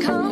come.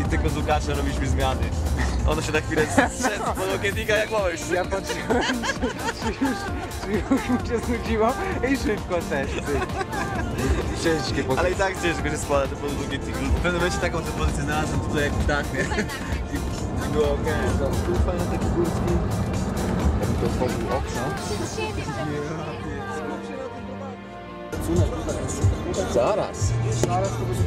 I tylko z Łukaszem robiliśmy zmiany. Ono się na chwilę strzec pod okiennika jak mogłeś. Ja patrzyłem, czy, czy, już, czy już mi się znudziło i szybko też. Ciężkie pokoje. Ale i tak ciężko się składa ten pod okiennik. W pewnym momencie taką tę pozycję znalazłem tutaj jak ptak, nie? I, było okej. Okay. Tu fajny taki górski. Jakby to otworzył okno. Zaraz. Zaraz to będzie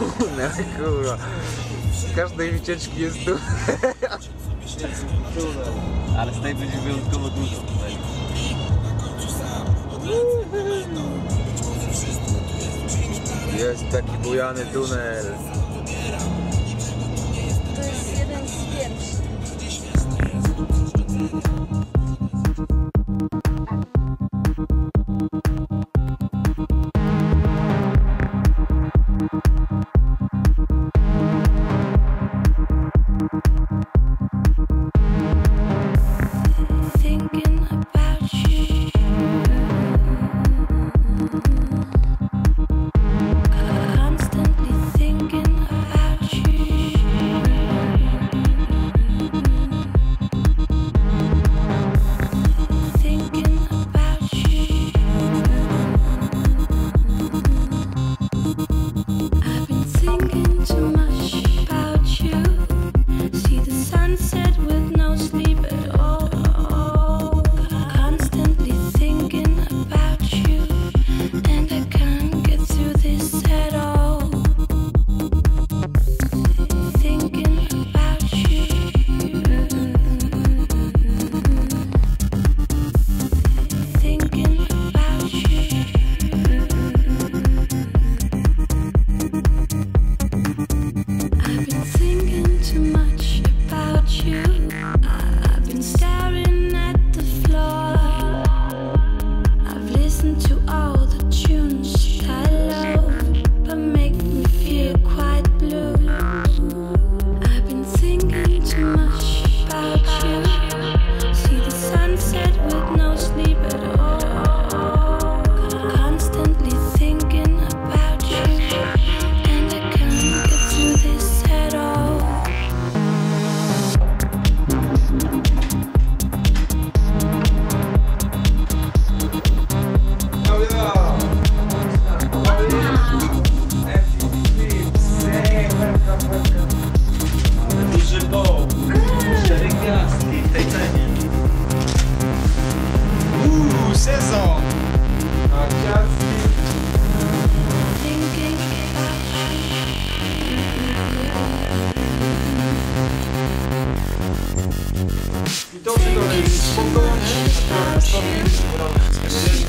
dumny, kurwa. Z każdej wycieczki jest dumny. Ale z tej będzie wyjątkowo dużo. Jest taki bujany tunel. To jest jeden z pierwszych.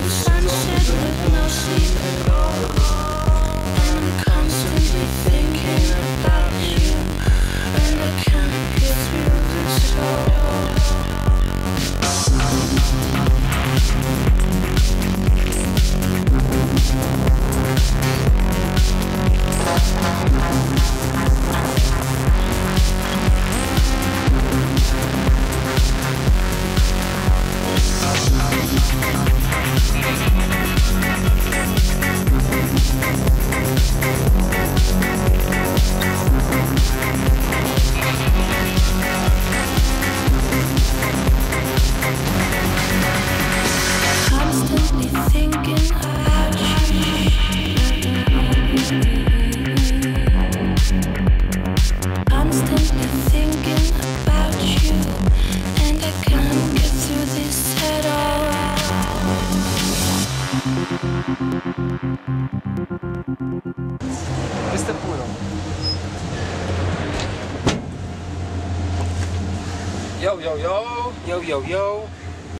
Sunset with not sleep. Występują. Yo, yo, yo. Yo, yo, yo.